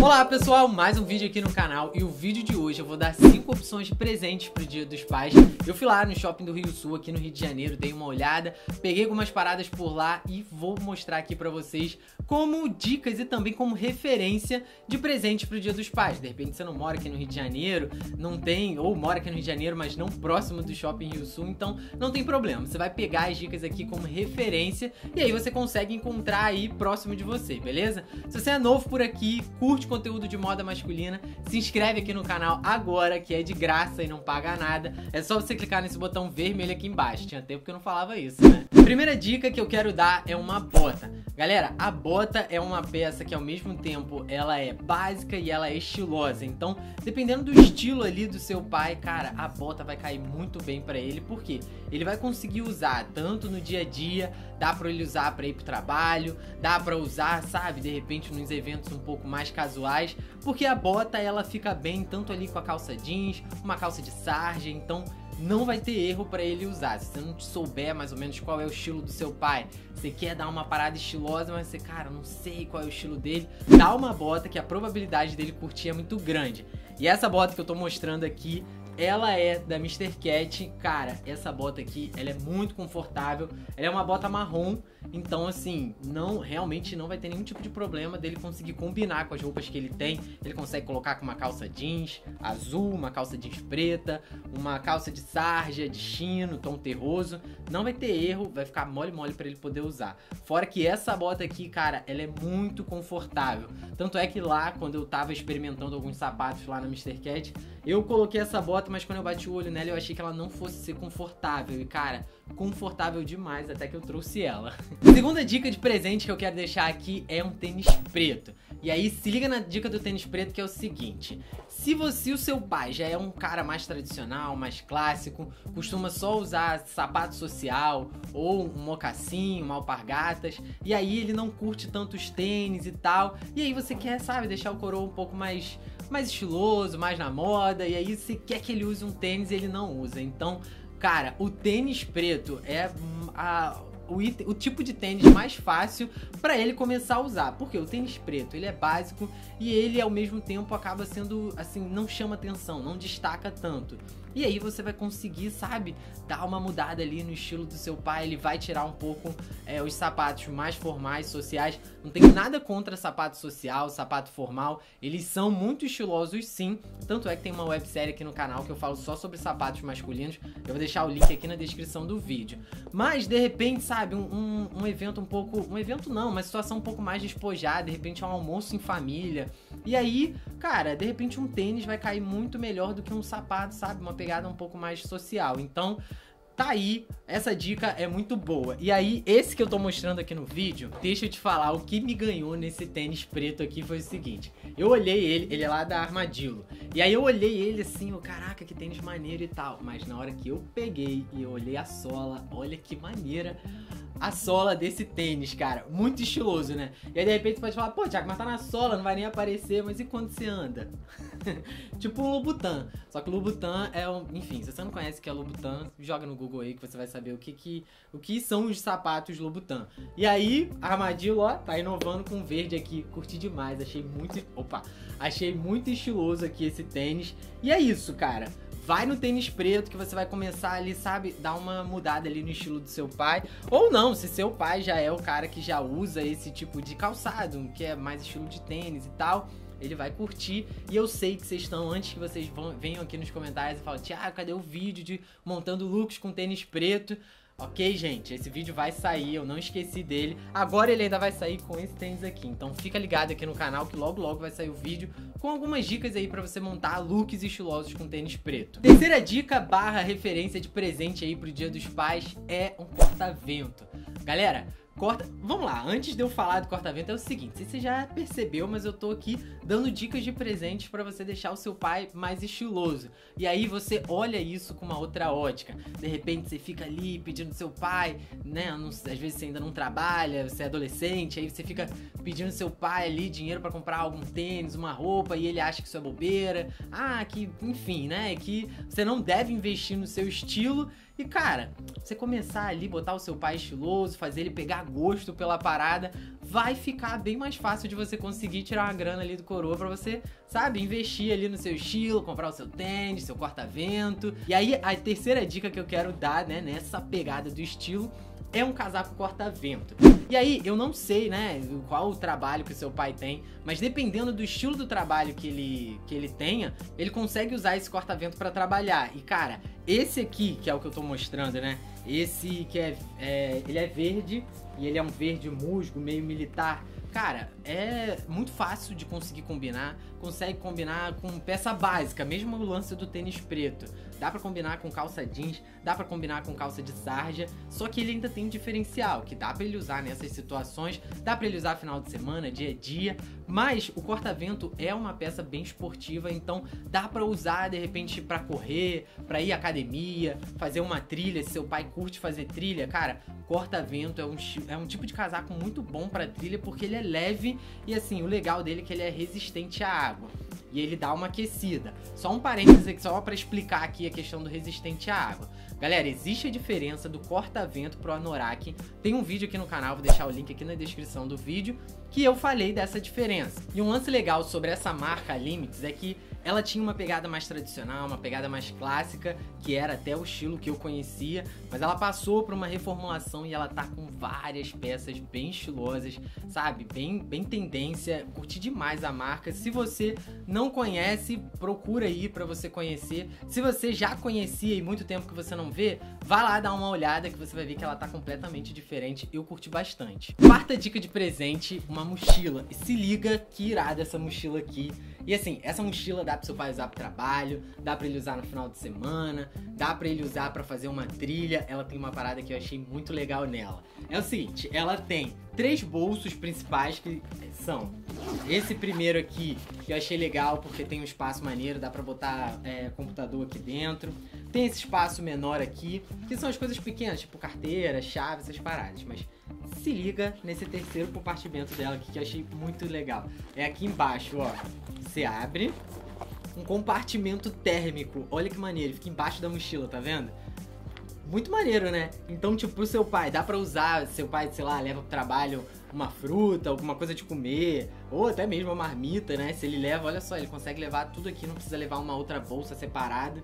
Olá pessoal, mais um vídeo aqui no canal e o vídeo de hoje eu vou dar 5 opções de presentes pro dia dos pais. Eu fui lá no shopping do Rio Sul, aqui no Rio de Janeiro, dei uma olhada, peguei algumas paradas por lá e vou mostrar aqui pra vocês como dicas e também como referência de presentes pro dia dos pais. De repente você não mora aqui no Rio de Janeiro, não tem, ou mora aqui no Rio de Janeiro, mas não próximo do shopping Rio Sul, então não tem problema. Você vai pegar as dicas aqui como referência e aí você consegue encontrar aí próximo de você, beleza? Se você é novo por aqui, curte conteúdo de moda masculina, se inscreve aqui no canal agora, que é de graça e não paga nada. É só você clicar nesse botão vermelho aqui embaixo. Tinha tempo que eu não falava isso, né? Primeira dica que eu quero dar é uma bota. Galera, a bota é uma peça que ao mesmo tempo ela é básica e ela é estilosa. Então, dependendo do estilo ali do seu pai, cara, a bota vai cair muito bem para ele, porque ele vai conseguir usar tanto no dia a dia, dá para ele usar para ir pro trabalho, dá para usar, sabe, de repente nos eventos um pouco mais casuais, porque a bota ela fica bem tanto ali com a calça jeans, uma calça de sarja, então não vai ter erro para ele usar. Se você não souber mais ou menos qual é o estilo do seu pai, você quer dar uma parada estilosa, mas você, cara, não sei qual é o estilo dele, dá uma bota que a probabilidade dele curtir é muito grande. E essa bota que eu tô mostrando aqui ela é da Mr. Cat. Cara, essa bota aqui, ela é muito confortável. Ela é uma bota marrom, então assim, não realmente não vai ter nenhum tipo de problema dele conseguir combinar com as roupas que ele tem. Ele consegue colocar com uma calça jeans azul, uma calça jeans preta, uma calça de sarja, de chino, tom terroso. Não vai ter erro, vai ficar mole mole para ele poder usar. Fora que essa bota aqui, cara, ela é muito confortável. Tanto é que lá, quando eu tava experimentando alguns sapatos lá na Mr. Cat, eu coloquei essa bota, mas quando eu bati o olho nela, eu achei que ela não fosse ser confortável. E, cara, confortável demais até que eu trouxe ela. Segunda dica de presente que eu quero deixar aqui é um tênis preto. E aí, se liga na dica do tênis preto, que é o seguinte: se você, o seu pai, já é um cara mais tradicional, mais clássico, costuma só usar sapato social ou um mocassim, uma alpargatas, e aí ele não curte tanto os tênis e tal, e aí você quer, sabe, deixar o coroa um pouco mais mais estiloso, mais na moda, e aí você quer que ele use um tênis e ele não usa. Então, cara, o tênis preto é a o, o tipo de tênis mais fácil para ele começar a usar. Porque o tênis preto, ele é básico e ele ao mesmo tempo acaba sendo assim, não chama atenção, não destaca tanto. E aí você vai conseguir, sabe, dar uma mudada ali no estilo do seu pai. Ele vai tirar um pouco é, os sapatos mais formais, sociais. Não tenho nada contra sapato social, sapato formal. Eles são muito estilosos, sim. Tanto é que tem uma websérie aqui no canal que eu falo só sobre sapatos masculinos. Eu vou deixar o link aqui na descrição do vídeo. Mas, de repente, sabe, um, um, um evento um pouco. Um evento não, uma situação um pouco mais despojada. De repente, é um almoço em família. E aí, cara, de repente, um tênis vai cair muito melhor do que um sapato, sabe? Uma pegada um pouco mais social. Então, tá aí, essa dica é muito boa. E aí, esse que eu tô mostrando aqui no vídeo, deixa eu te falar, o que me ganhou nesse tênis preto aqui foi o seguinte. Eu olhei ele, ele é lá da Armadillo. E aí eu olhei ele assim, o caraca, que tênis maneiro e tal. Mas na hora que eu peguei e eu olhei a sola, olha que maneira a sola desse tênis, cara. Muito estiloso, né? E aí de repente você pode falar, pô, Thiago, mas tá na sola, não vai nem aparecer. Mas e quando você anda? tipo um Louboutin. Só que o Louboutin é um. Enfim, se você não conhece o que é Louboutin, joga no Google aí que você vai saber o que, que, o que são os sapatos Louboutin. E aí, Armadillo, ó, tá inovando com verde aqui. Curti demais, achei muito. Opa! Achei muito estiloso aqui esse tênis. E é isso, cara. Vai no tênis preto que você vai começar ali, sabe, dar uma mudada ali no estilo do seu pai. Ou não, se seu pai já é o cara que já usa esse tipo de calçado, que é mais estilo de tênis e tal ele vai curtir. E eu sei que vocês estão, antes que vocês vão, venham aqui nos comentários e falem, Tiago, cadê o vídeo de montando looks com tênis preto? Ok, gente, esse vídeo vai sair, eu não esqueci dele. Agora ele ainda vai sair com esse tênis aqui. Então fica ligado aqui no canal que logo logo vai sair o vídeo com algumas dicas aí para você montar looks estilosos com tênis preto. Terceira dica barra referência de presente aí pro dia dos pais é um corta-vento. Galera, Corta. Vamos lá, antes de eu falar do corta-vento, é o seguinte: você já percebeu, mas eu tô aqui dando dicas de presentes para você deixar o seu pai mais estiloso. E aí você olha isso com uma outra ótica. De repente você fica ali pedindo seu pai, né? Às vezes você ainda não trabalha, você é adolescente, aí você fica pedindo seu pai ali dinheiro para comprar algum tênis, uma roupa, e ele acha que isso é bobeira. Ah, que, enfim, né? Que você não deve investir no seu estilo e cara, você começar ali, botar o seu pai estiloso, fazer ele pegar gosto pela parada, vai ficar bem mais fácil de você conseguir tirar uma grana ali do coroa para você, sabe, investir ali no seu estilo, comprar o seu tênis, seu corta-vento. E aí a terceira dica que eu quero dar, né, nessa pegada do estilo é um casaco corta-vento. E aí, eu não sei, né, qual o trabalho que seu pai tem, mas dependendo do estilo do trabalho que ele, que ele tenha, ele consegue usar esse corta-vento para trabalhar. E cara, esse aqui, que é o que eu tô mostrando, né, esse que é, é ele é verde e ele é um verde musgo, meio militar. Cara, é muito fácil de conseguir combinar. Consegue combinar com peça básica, mesmo o lance do tênis preto. Dá para combinar com calça jeans, dá para combinar com calça de sarja, só que ele ainda tem um diferencial, que dá para ele usar nessas situações, dá para ele usar final de semana, dia a dia, mas o corta-vento é uma peça bem esportiva, então dá para usar de repente para correr, para ir à academia, fazer uma trilha, se seu pai curte fazer trilha, cara, corta-vento é um, é um tipo de casaco muito bom para trilha porque ele é leve e assim, o legal dele é que ele é resistente à água e ele dá uma aquecida. Só um parênteses aqui, só para explicar aqui a questão do resistente à água. Galera, existe a diferença do corta-vento pro anorak. Tem um vídeo aqui no canal, vou deixar o link aqui na descrição do vídeo, que eu falei dessa diferença. E um lance legal sobre essa marca Limits é que ela tinha uma pegada mais tradicional, uma pegada mais clássica, que era até o estilo que eu conhecia, mas ela passou por uma reformulação e ela tá com várias peças bem estilosas, sabe? Bem, bem tendência. Curti demais a marca. Se você não conhece, procura aí para você conhecer. Se você já conhecia e muito tempo que você não vê, vá lá dar uma olhada que você vai ver que ela tá completamente diferente. Eu curti bastante. Quarta dica de presente, uma mochila. E se liga que irada essa mochila aqui. E assim, essa mochila dá pro seu pai usar pro trabalho, dá para ele usar no final de semana, dá para ele usar para fazer uma trilha. Ela tem uma parada que eu achei muito legal nela. É o seguinte, ela tem três bolsos principais que são esse primeiro aqui que eu achei legal porque tem um espaço maneiro, dá pra botar é, computador aqui dentro. Tem esse espaço menor aqui, que são as coisas pequenas, tipo carteira, chave, essas paradas. Mas se liga nesse terceiro compartimento dela aqui que eu achei muito legal. É aqui embaixo, ó. Você abre um compartimento térmico. Olha que maneiro, fica embaixo da mochila, tá vendo? Muito maneiro, né? Então, tipo, pro seu pai, dá pra usar, seu pai, sei lá, leva pro trabalho uma fruta, alguma coisa de comer, ou até mesmo uma marmita, né? Se ele leva, olha só, ele consegue levar tudo aqui, não precisa levar uma outra bolsa separada.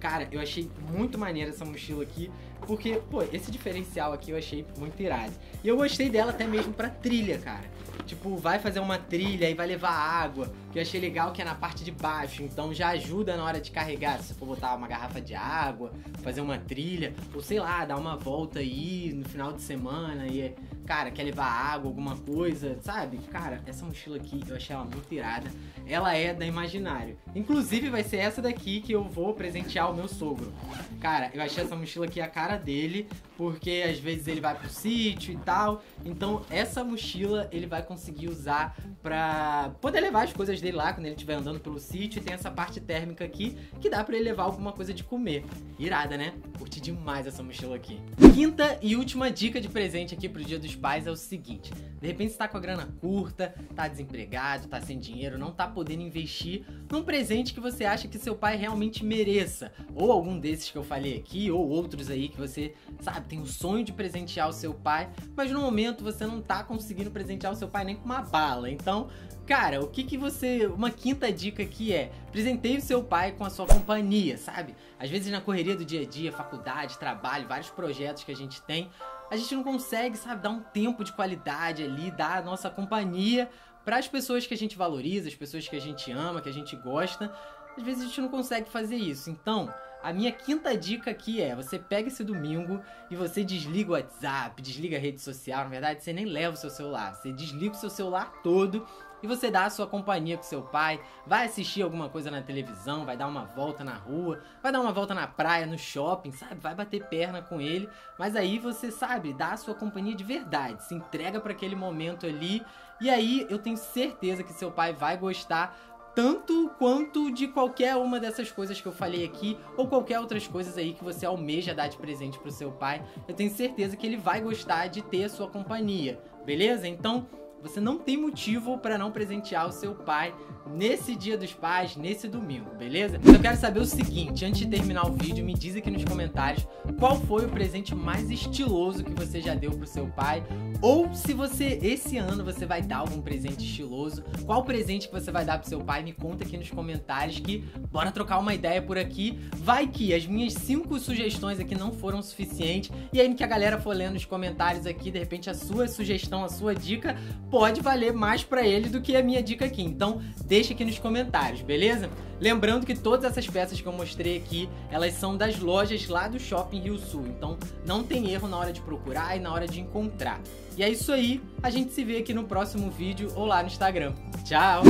Cara, eu achei muito maneira essa mochila aqui, porque, pô, esse diferencial aqui eu achei muito irado. E eu gostei dela até mesmo pra trilha, cara. Tipo, vai fazer uma trilha e vai levar água, que eu achei legal que é na parte de baixo, então já ajuda na hora de carregar. Se você for botar uma garrafa de água, fazer uma trilha, ou sei lá, dar uma volta aí no final de semana e, cara, quer levar água, alguma coisa, sabe? Cara, essa mochila aqui eu achei ela muito irada. Ela é da Imaginário. Inclusive vai ser essa daqui que eu vou presentear o meu sogro. Cara, eu achei essa mochila aqui a cara dele, porque às vezes ele vai pro sítio e tal. Então essa mochila ele vai conseguir usar pra poder levar as coisas dele lá quando ele estiver andando pelo sítio. E tem essa parte térmica aqui que dá para ele levar alguma coisa de comer. Irada, né? Curti demais essa mochila aqui. Quinta e última dica de presente aqui pro Dia dos Pais é o seguinte: de repente você tá com a grana curta, tá desempregado, tá sem dinheiro, não tá podendo investir num presente que você acha que seu pai realmente mereça. Ou algum desses que eu falei aqui, ou outros aí que você, sabe, tem o sonho de presentear o seu pai, mas no momento você não tá conseguindo presentear o seu pai nem com uma bala. Então, cara, o que que você. Uma quinta dica aqui é: presenteie o seu pai com a sua companhia, sabe? Às vezes na correria do dia a dia, faculdade, trabalho, vários projetos que a gente tem, a gente não consegue, sabe, dar um tempo de qualidade ali, dar a nossa companhia para as pessoas que a gente valoriza, as pessoas que a gente ama, que a gente gosta. Às vezes a gente não consegue fazer isso. Então, a minha quinta dica aqui é: você pega esse domingo e você desliga o WhatsApp, desliga a rede social. Na verdade, você nem leva o seu celular, você desliga o seu celular todo e você dá a sua companhia com seu pai, vai assistir alguma coisa na televisão, vai dar uma volta na rua, vai dar uma volta na praia, no shopping, sabe? Vai bater perna com ele, mas aí você sabe, dá a sua companhia de verdade, se entrega para aquele momento ali, e aí eu tenho certeza que seu pai vai gostar tanto quanto de qualquer uma dessas coisas que eu falei aqui, ou qualquer outras coisas aí que você almeja dar de presente pro seu pai. Eu tenho certeza que ele vai gostar de ter a sua companhia, beleza? Então, você não tem motivo para não presentear o seu pai nesse dia dos pais, nesse domingo, beleza? Eu quero saber o seguinte, antes de terminar o vídeo, me diz aqui nos comentários qual foi o presente mais estiloso que você já deu pro seu pai, ou se você, esse ano, você vai dar algum presente estiloso, qual presente que você vai dar pro seu pai, me conta aqui nos comentários que bora trocar uma ideia por aqui, vai que as minhas cinco sugestões aqui não foram suficientes, e aí que a galera for lendo os comentários aqui, de repente a sua sugestão, a sua dica pode valer mais para ele do que a minha dica aqui, então deixa aqui nos comentários, beleza? Lembrando que todas essas peças que eu mostrei aqui, elas são das lojas lá do Shopping Rio Sul, então não tem erro na hora de procurar e na hora de encontrar. E é isso aí, a gente se vê aqui no próximo vídeo ou lá no Instagram. Tchau!